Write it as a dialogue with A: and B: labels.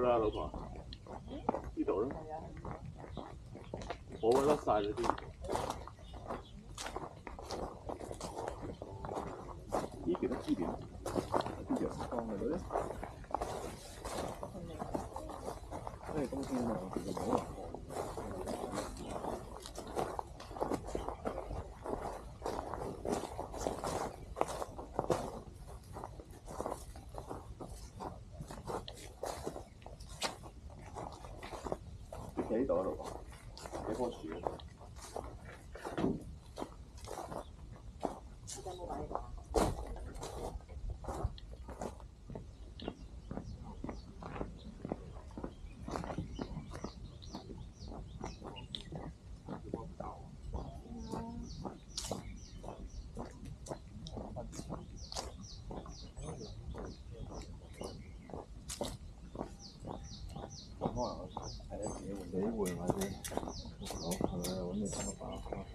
A: 啦，老婆，地都是，婆婆那三十地，一边一边，一边光的了。那东西呢？没有。alcohol.